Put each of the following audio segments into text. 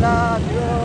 love.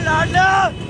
Lana!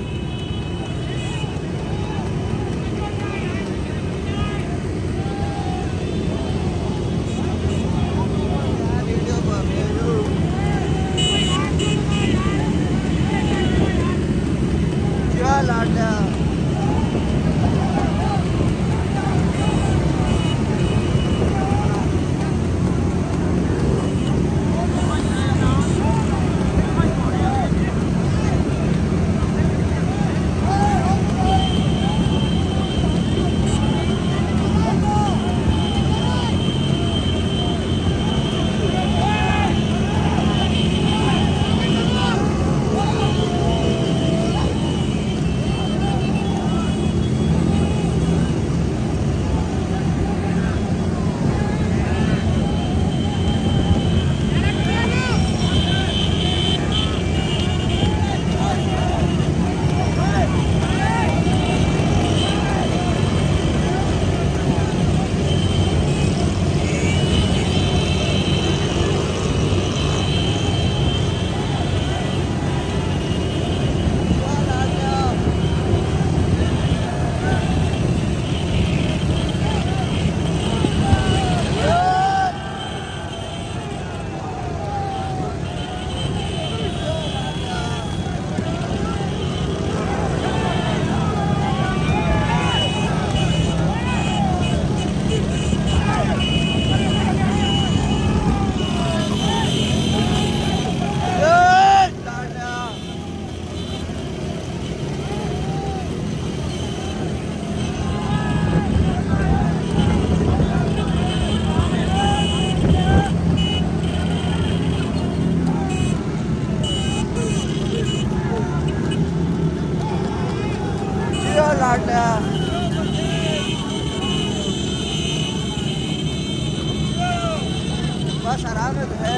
Heart बस आराम है तो है।